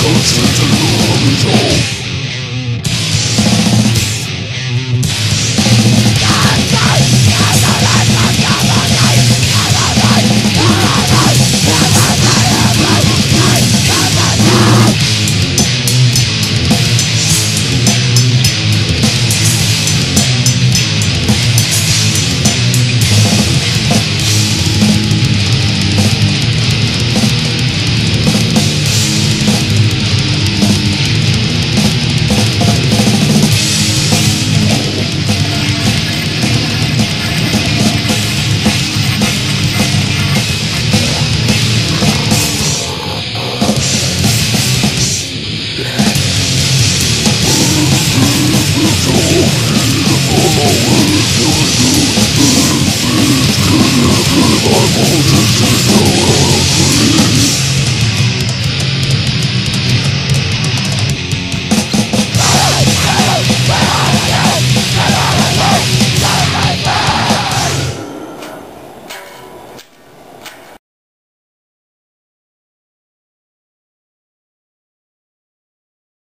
Come to the I'm all just a